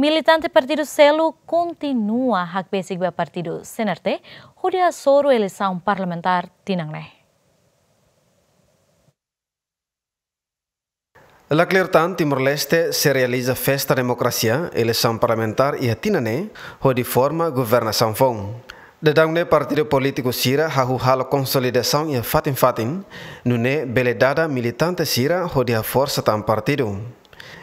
Militante Partido Selo continua hak basic ba Partido CNRT, hudia soro eleição parlamentar tinangne. La Clertan Timor-Leste se realiza festa democracia, eleição parlamentar e a tinane, onde forma governação fong. Dedangne partido político Sira hahu halo consolidação e fatin fatin, nune beledada militante Sira onde a força tam partido.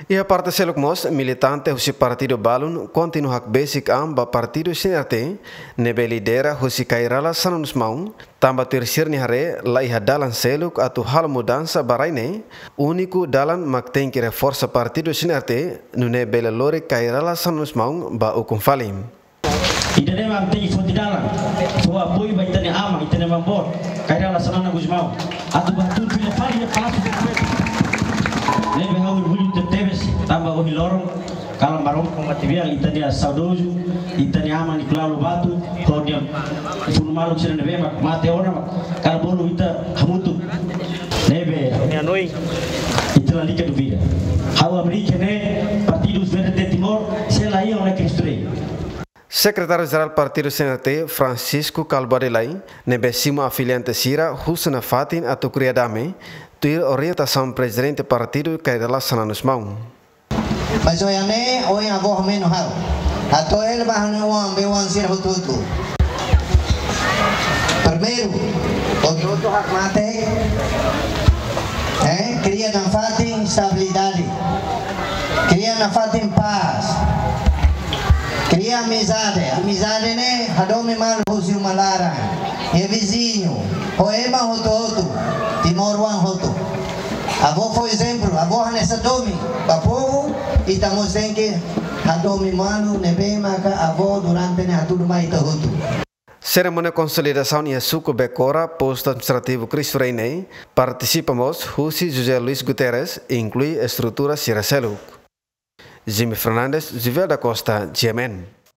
E a parte seluk mos militante husi partido balun kontinu hak basic am ba partido sinerte nebe lidera husi kairala sanunus maung tamba tersir ni hare la iha dalan seluk atu hal mudansa baraine uniku dalan makten kire força partido sinerte nune bele lore kairala sanunus maung ba ukum falim. Idane mam te ifo dalan so apoio ba itane ama itane mambor kairala sanana guzmau atu batu file fali ya palatu lebe hau bulu tetebes tamba ohi lorong kalau marom komatibiang itania saudoju itania ama ni klalo batu dia funu malu sira nebe mak mate ona kalau bolu ita hamutu nebe ni anoi. Itala lika du vida hau amerika ne partidos verde de timor se la ia ona kristre Secretário-Geral Partido CNT, Francisco Calbadelai, nebesimo afiliante Sira, Husna Fatin atau Kriadame, tuir orientação presidente partido adalah sananus mau. Mas olha me, olha a voz menos hal. Ato vai no wan be wan sir hututu. Primeiro, o tutu hak mate. Eh, cria na fatin estabilidade. Cria na fatin paz. amizade. Amizade, né? Hadome mal huzio malara. É vizinho. Poema roto outro. Timoruan roto. Avô foi exemplo. Avô nessa domi. Para povo. E estamos em que hadome malu nebema avô durante a turma e tahutu. Cerimônia consolidação e Açúcar Becora, posto administrativo Cristo Reinei, participamos Jussi José Luiz Guterres, inclui estrutura Siraceluk. Jimmy Fernandes, Zivel da Costa, GMN.